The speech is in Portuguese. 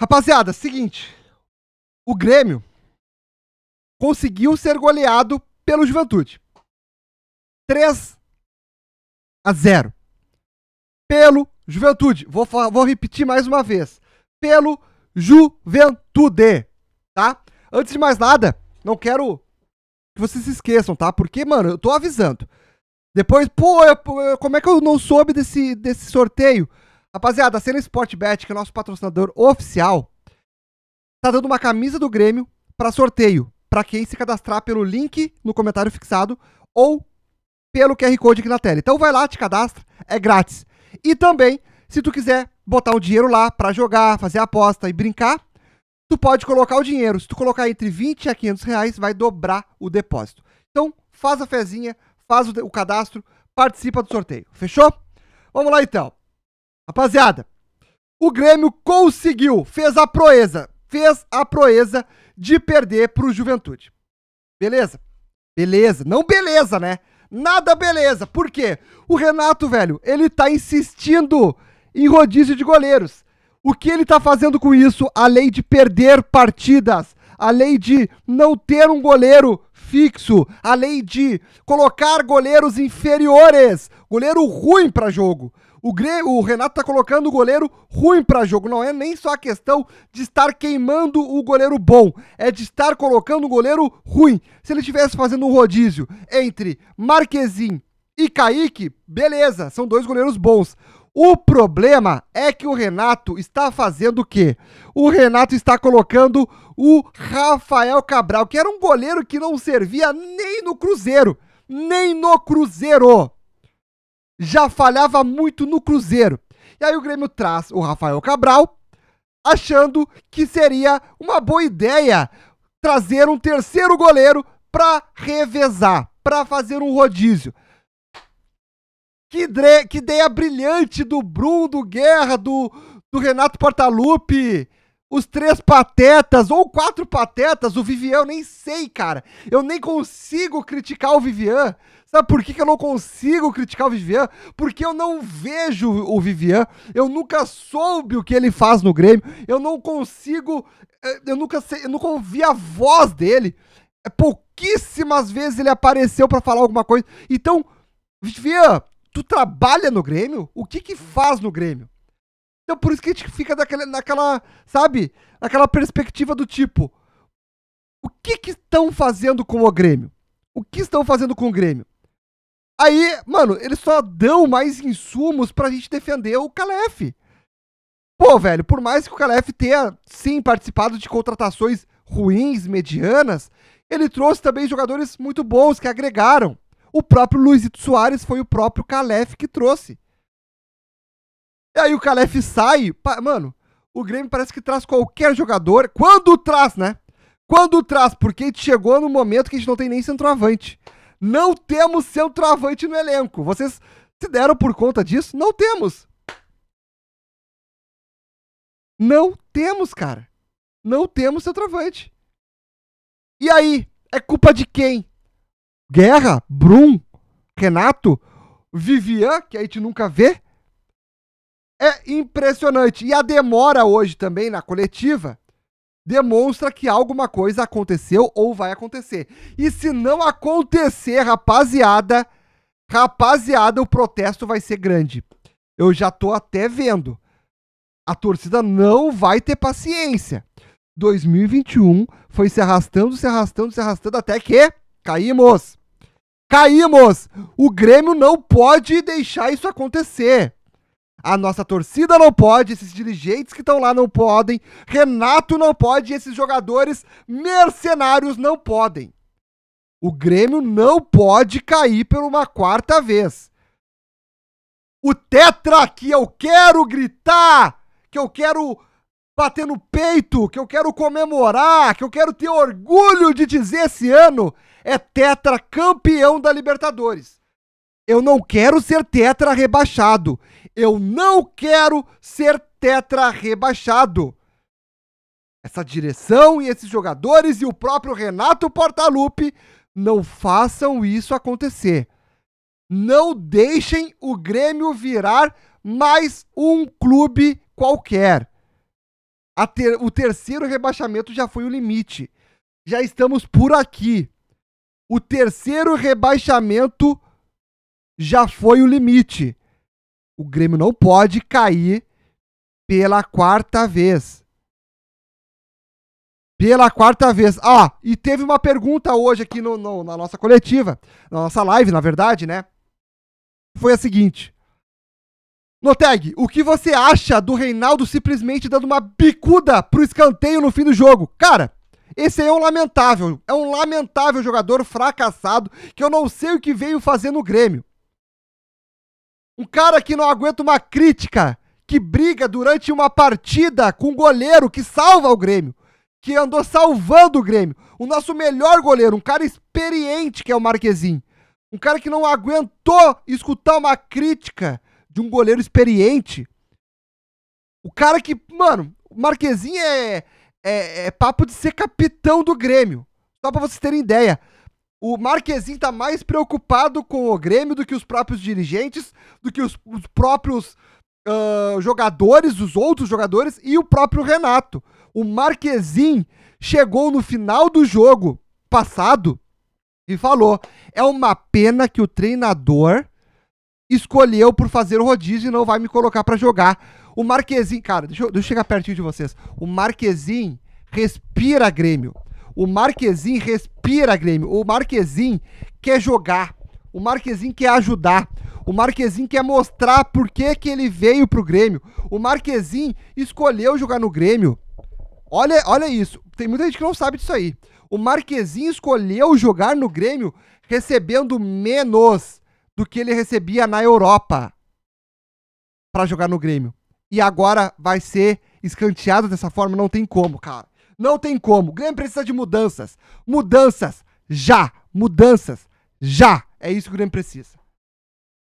Rapaziada, seguinte. O Grêmio conseguiu ser goleado pelo Juventude. 3 a 0. Pelo Juventude. Vou, vou repetir mais uma vez. Pelo Juventude. Tá? Antes de mais nada, não quero que vocês se esqueçam, tá? Porque, mano, eu tô avisando. Depois, pô, eu, como é que eu não soube desse, desse sorteio? Rapaziada, a Cena Sportbet, que é nosso patrocinador oficial, tá dando uma camisa do Grêmio para sorteio, para quem se cadastrar pelo link no comentário fixado ou pelo QR Code aqui na tela. Então vai lá, te cadastra, é grátis. E também, se tu quiser botar o dinheiro lá para jogar, fazer aposta e brincar, tu pode colocar o dinheiro. Se tu colocar entre 20 a 500 reais, vai dobrar o depósito. Então, faz a fezinha, faz o, o cadastro, participa do sorteio. Fechou? Vamos lá então. Rapaziada, o Grêmio conseguiu, fez a proeza, fez a proeza de perder pro Juventude. Beleza? Beleza. Não beleza, né? Nada beleza. Por quê? O Renato, velho, ele tá insistindo em rodízio de goleiros. O que ele tá fazendo com isso, além de perder partidas, além de não ter um goleiro fixo, além de colocar goleiros inferiores, goleiro ruim para jogo. O, o Renato tá colocando o goleiro ruim para jogo. Não é nem só a questão de estar queimando o goleiro bom, é de estar colocando o goleiro ruim. Se ele estivesse fazendo um rodízio entre Marquezin e Kaique, beleza, são dois goleiros bons. O problema é que o Renato está fazendo o quê? O Renato está colocando o Rafael Cabral, que era um goleiro que não servia nem no Cruzeiro. Nem no Cruzeiro. Já falhava muito no Cruzeiro. E aí o Grêmio traz o Rafael Cabral, achando que seria uma boa ideia trazer um terceiro goleiro para revezar, para fazer um rodízio. Que, dre, que ideia brilhante do Bruno, do Guerra, do, do Renato Portaluppi. Os três patetas, ou quatro patetas, o Vivian, eu nem sei, cara. Eu nem consigo criticar o Vivian. Sabe por que, que eu não consigo criticar o Vivian? Porque eu não vejo o Vivian, eu nunca soube o que ele faz no Grêmio, eu não consigo, eh, eu nunca sei, eu nunca ouvi a voz dele. É, pouquíssimas vezes ele apareceu para falar alguma coisa. Então, Vivian, tu trabalha no Grêmio? O que que faz no Grêmio? Então por isso que a gente fica daquela, naquela, sabe? Naquela perspectiva do tipo, o que que estão fazendo com o Grêmio? O que estão fazendo com o Grêmio? Aí, mano, eles só dão mais insumos pra gente defender o Calef. Pô, velho, por mais que o Calef tenha, sim, participado de contratações ruins, medianas, ele trouxe também jogadores muito bons que agregaram. O próprio Luizito Soares foi o próprio Calef que trouxe. E aí o Calef sai. Mano, o Grêmio parece que traz qualquer jogador. Quando traz, né? Quando traz, porque chegou no momento que a gente não tem nem centroavante. Não temos centroavante no elenco. Vocês se deram por conta disso? Não temos. Não temos, cara. Não temos centroavante. E aí? É culpa de quem? Guerra, Brum, Renato, Vivian, que a gente nunca vê. É impressionante. E a demora hoje também na coletiva demonstra que alguma coisa aconteceu ou vai acontecer. E se não acontecer, rapaziada, rapaziada, o protesto vai ser grande. Eu já tô até vendo. A torcida não vai ter paciência. 2021 foi se arrastando, se arrastando, se arrastando até que caímos. Caímos! O Grêmio não pode deixar isso acontecer. A nossa torcida não pode, esses dirigentes que estão lá não podem, Renato não pode, esses jogadores mercenários não podem. O Grêmio não pode cair por uma quarta vez. O tetra que eu quero gritar, que eu quero bater no peito, que eu quero comemorar, que eu quero ter orgulho de dizer esse ano é tetra campeão da Libertadores. Eu não quero ser tetra rebaixado. Eu não quero ser tetra rebaixado. Essa direção e esses jogadores e o próprio Renato Portaluppi não façam isso acontecer. Não deixem o Grêmio virar mais um clube qualquer. ter, o terceiro rebaixamento já foi o limite. Já estamos por aqui. O terceiro rebaixamento já foi o limite. O Grêmio não pode cair pela quarta vez. Pela quarta vez. Ah, e teve uma pergunta hoje aqui no, no, na nossa coletiva, na nossa live, na verdade, né? Foi a seguinte. Noteg, o que você acha do Reinaldo simplesmente dando uma bicuda pro escanteio no fim do jogo? Cara, esse aí é um lamentável, é um lamentável jogador fracassado que eu não sei o que veio fazer no Grêmio. Um cara que não aguenta uma crítica, que briga durante uma partida com um goleiro que salva o Grêmio, que andou salvando o Grêmio. O nosso melhor goleiro, um cara experiente que é o Marquezinho. Um cara que não aguentou escutar uma crítica de um goleiro experiente. O cara que, mano, o Marquezinho é, é, é papo de ser capitão do Grêmio. Só pra vocês terem ideia. O Marquezinho tá mais preocupado com o Grêmio do que os próprios dirigentes, do que os, os próprios uh, jogadores, os outros jogadores e o próprio Renato. O Marquezinho chegou no final do jogo passado e falou: é uma pena que o treinador escolheu por fazer o rodízio e não vai me colocar para jogar. O Marquezinho, cara, deixa eu, deixa eu chegar pertinho de vocês. O Marquezinho respira Grêmio. O Marquezinho respira Grêmio. O Marquezinho quer jogar. O Marquezinho quer ajudar. O Marquezinho quer mostrar por que, que ele veio pro Grêmio. O Marquezinho escolheu jogar no Grêmio. Olha, olha isso. Tem muita gente que não sabe disso aí. O Marquezinho escolheu jogar no Grêmio recebendo menos do que ele recebia na Europa para jogar no Grêmio. E agora vai ser escanteado dessa forma, não tem como, cara. Não tem como. O Grêmio precisa de mudanças. Mudanças já. Mudanças já. É isso que o Grêmio precisa.